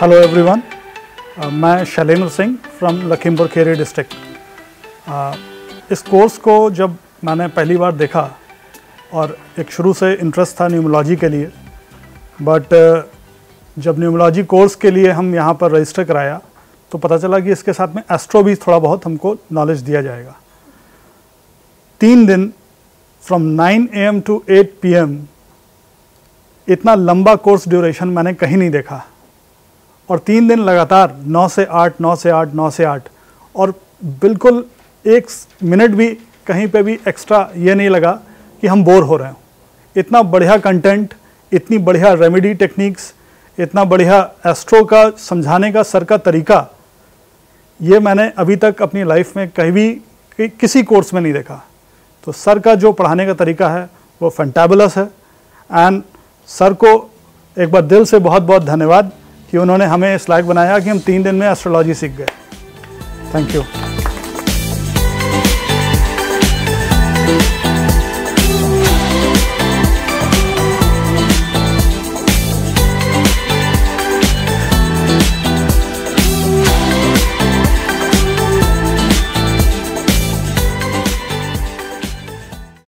Hello everyone मैं Shailendra Singh from Lakhimpur Kheri district इस course को जब मैंने पहली बार देखा और एक शुरू से इंटरेस्ट था न्यूमोलॉजी के लिए बट जब न्यूमोलॉजी कोर्स के लिए हम यहाँ पर रजिस्टर कराया तो पता चला कि इसके साथ में एस्ट्रो भी थोड़ा बहुत हमको नॉलेज दिया जाएगा। तीन दिन फ्रॉम 9 एम टू 8 पीएम इतना लंबा कोर्स ड्यूरेशन मैंने कहीं नहीं देखा। और तीन दिन लगातार नौ से आठ नौ से आठ नौ से आठ। और बिल्कुल एक मिनट भी कहीं पे भी एक्स्ट्रा ये नहीं लगा कि हम बोर हो रहे हैं। इतना बढ़िया कंटेंट इतनी बढ़िया रेमेडी टेक्निक्स इतना बढ़िया एस्ट्रो का समझाने का सर का तरीका ये मैंने अभी तक अपनी लाइफ में कहीं भी कि, किसी कोर्स में नहीं देखा। तो सर का जो पढ़ाने का तरीका है वो फंटेबुलस है। एंड सर को एक बार दिल से बहुत बहुत धन्यवाद। कि उन्होंने हमें इस लायक बनाया कि हम तीन दिन में एस्ट्रोलॉजी सीख गए। Thank you